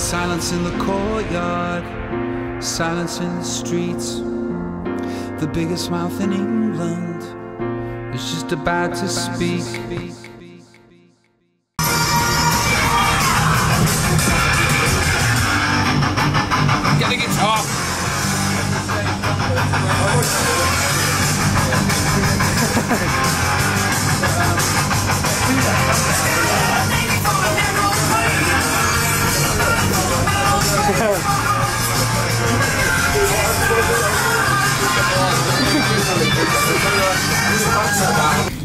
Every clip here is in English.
Silence in the courtyard, silence in the streets. The biggest mouth in England is just about to speak. Get a guitar.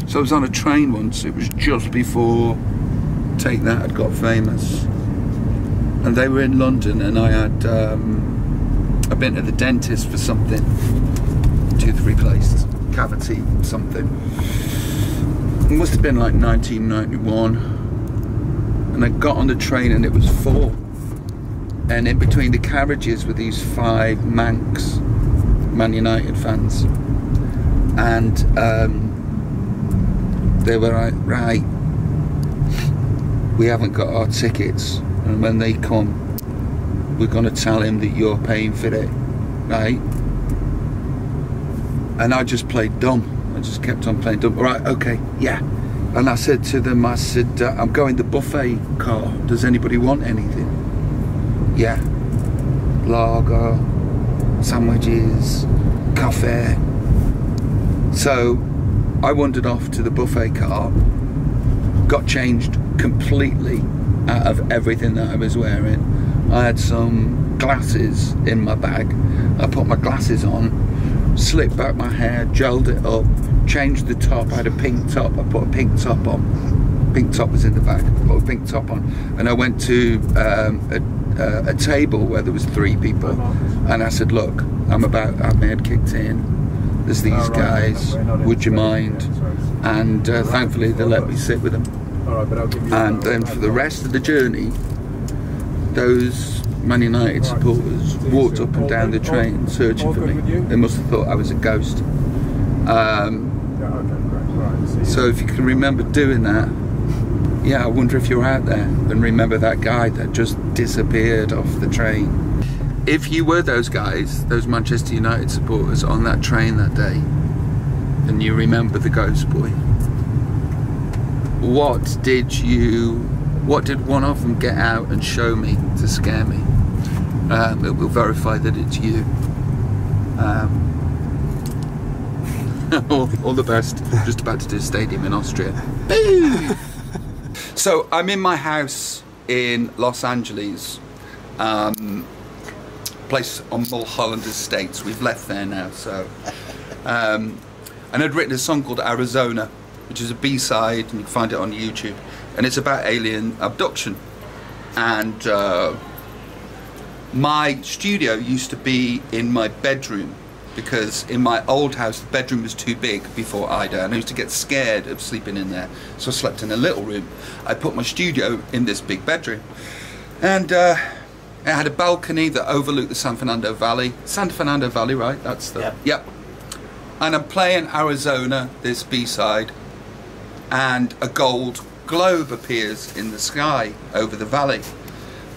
So I was on a train once, it was just before Take That had got famous. And they were in London and I had um, I'd been to the dentist for something. Tooth replaced, cavity, something. It must have been like 1991. And I got on the train and it was full. And in between the carriages were these five Manx Man United fans. And um, they were like, right, we haven't got our tickets, and when they come, we're going to tell him that you're paying for it, right? And I just played dumb. I just kept on playing dumb. Right, okay, yeah. And I said to them, I said, uh, I'm going the buffet car. Does anybody want anything? Yeah. Lager, sandwiches, cafe. So I wandered off to the buffet car, got changed completely out of everything that I was wearing. I had some glasses in my bag. I put my glasses on, slicked back my hair, gelled it up, changed the top. I had a pink top. I put a pink top on. Pink top was in the bag. I put a pink top on, and I went to um, a, uh, a table where there was three people, and I said, "Look, I'm about. I have my head kicked in. There's these guys. Would you mind?" And uh, thankfully, they let me sit with them. All right, but I'll give you. And then for the rest of the journey, those Man United supporters walked up and down the train searching for me. They must have thought I was a ghost. Um, Yeah, okay, great. Right, see you. so if you can remember doing that, yeah, I wonder if you're out there and remember that guy that just disappeared off the train. If you were those guys, those Manchester United supporters on that train that day, and you remember the ghost boy, what did you, what did one of them get out and show me to scare me? Um, it will verify that it's you. Um, all, all the best. Just about to do a stadium in Austria. so I'm in my house in Los Angeles, um, place on Mulholland Estates. We've left there now, so. Um, and I'd written a song called Arizona, which is a B-side, and you can find it on YouTube. And it's about alien abduction. And uh, my studio used to be in my bedroom because in my old house the bedroom was too big before Ayda and I used to get scared of sleeping in there so I slept in a little room I put my studio in this big bedroom and uh, it had a balcony that overlooked the San Fernando Valley San Fernando Valley right that's the Yep. yep and I'm playing Arizona this B-side and a gold globe appears in the sky over the valley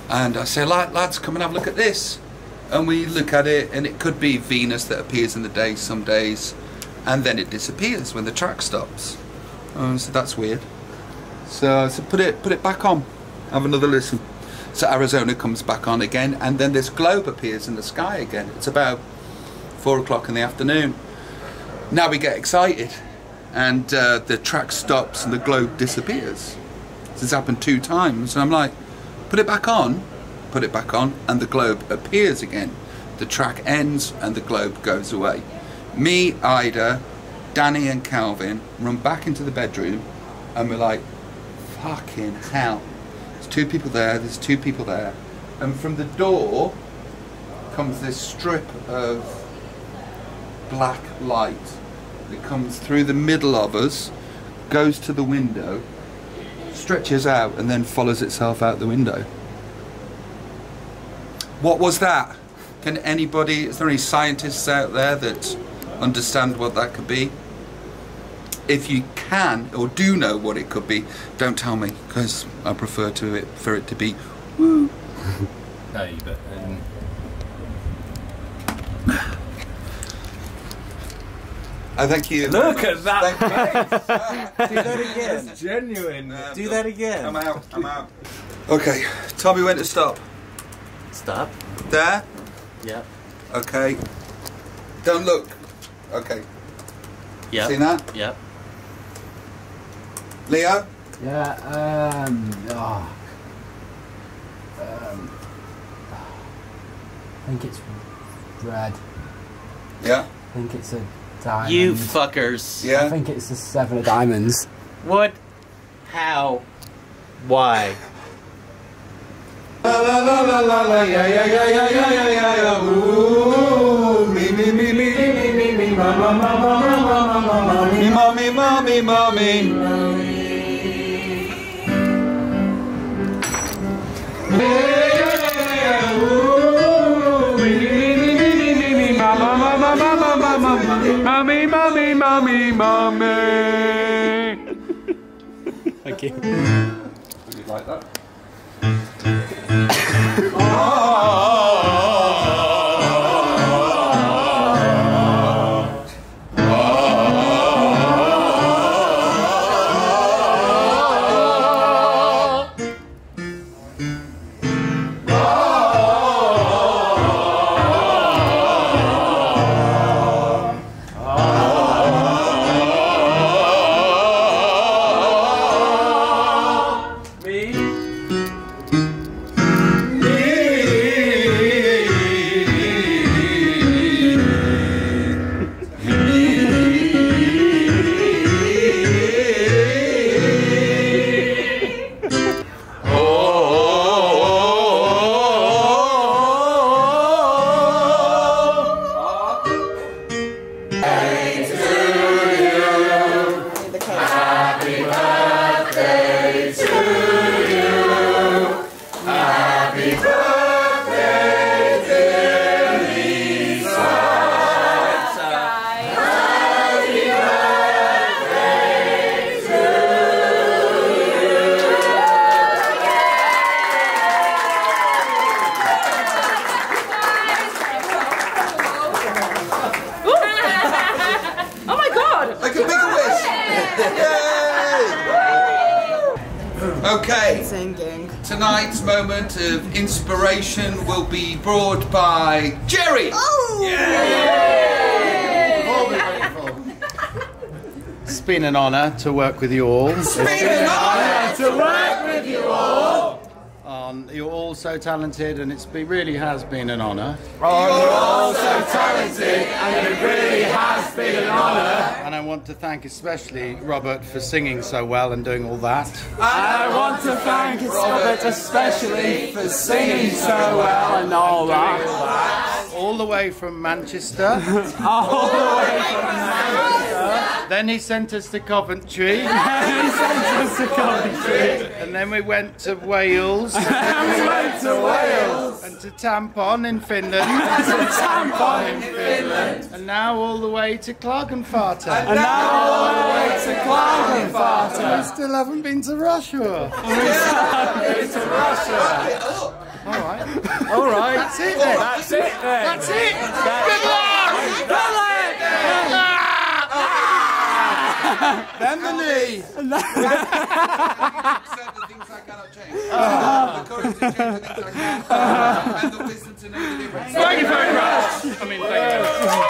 and I say, "Lad- lads, come and have a look at this. And we look at it, and it could be Venus that appears in the day some days, and then it disappears when the track stops. So that's weird. So I said, put it, put it back on. Have another listen. So Arizona comes back on again, and then this globe appears in the sky again. It's about four o'clock in the afternoon. Now we get excited, and uh, the track stops and the globe disappears. This has happened two times, and I'm like, put it back on, put it back on, and the globe appears again. The track ends and the globe goes away. Me, Ayda, Danny, and Calvin run back into the bedroom, and we're like, fucking hell. There's two people there, there's two people there. And from the door comes this strip of black light that comes through the middle of us, goes to the window, stretches out, and then follows itself out the window. What was that? Can anybody, is there any scientists out there that understand what that could be? If you can or do know what it could be, don't tell me because I prefer to it for it to be woo. A, but um, Oh, thank you. Look at that. Thank do that again. Genuine. Um, do that again. I'm out. I'm out. Okay, tell me when to stop. Stop. There. Yep. Okay. Don't look. Okay. Yeah. See that? Yep. Leo? Yeah, um, oh, um, I think it's red. Yeah? I think it's a diamond. You fuckers. Yeah? I think it's a seven of diamonds. What? How? Why? la la la la la yeah yeah yeah yeah yeah yeah yeah ooh me me me me Mommy, mommy, mommy, mommy. Mommy, mommy, mommy, mommy. Thank you. Would you like that? oh! Okay, Singing. tonight's moment of inspiration will be brought by Jerry! Oh! It's been an honour to work with you all. It's been an honour to work all so talented, and it's been, really has been an honour. Oh, you're all so talented and it really has been an honour. And I want to thank especially Robert for singing so well and doing all that. I want to thank Robert especially for singing so well and all that. All the way from Manchester. All the way from Manchester. Then he sent us to Coventry. He sent us to Coventry. and then we went to Wales. And we went to Wales. and to Tampon in Finland. To Tampon in Finland. and now all the way to Klagenfurt. And now all the way to Klagenfurt. We still haven't been to Russia. Been to Russia. All right. All right. That's it then. That's it then. That's it. Good luck. Good luck. Then the knee. Accept the things I cannot change. The courage to change the things I can. And the wisdom to know the difference. Thank you very much. I mean, thank you very much.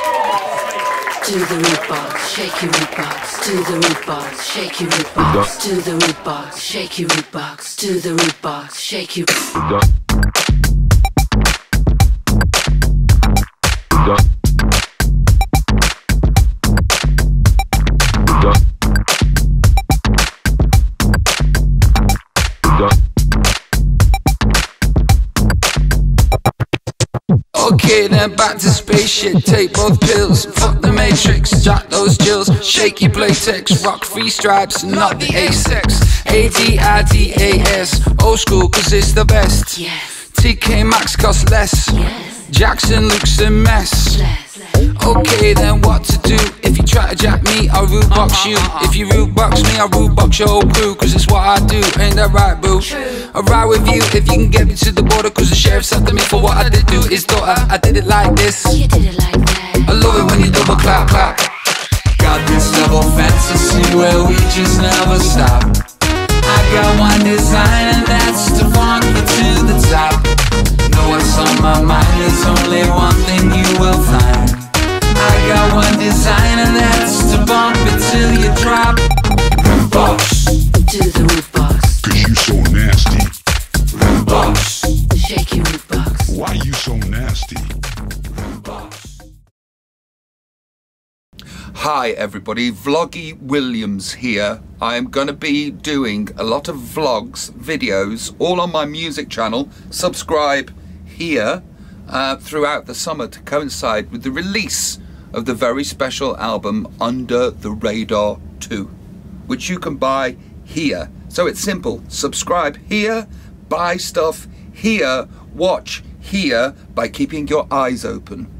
Do the rude box, shake your rude box. Do the rude box, shake your rude box. Do the rude box, shake your rude box. Do the root box, shake your. Okay, then back to spaceship. Take both pills. Fuck the matrix. Jack those jills. Shake your playtex. Rock three stripes, not the A6. A-D-I-D-A-S. Old school, cause it's the best. Yes, TK Maxx costs less. yes, Jackson looks a mess. yes. Okay, then what to do? If you try to jack me, I'll rude box you. If you rude box me, I'll rude box your whole crew. Cause it's what I do, ain't that right, boo? I'll ride with you if you can get me to the border. Cause the sheriff after me for what I did to his daughter. I did it like this. Oh, you did it like that. I love it when you double clap, clap. Got this double fantasy where we just never stop. I got one design and that's to walk you to the top. Know what's on my mind, there's only one thing that's to bump it till you drop. Box, To the rude box. Cause you so nasty. box, Shake your rude box. Why you so nasty? box. Hi everybody, Vloggie Williams here. I am going to be doing a lot of vlogs, videos, all on my music channel. Subscribe here uh, throughout the summer to coincide with the release of the very special album Under the Radar 2, which you can buy here. So it's simple, subscribe here, buy stuff here, watch here by keeping your eyes open.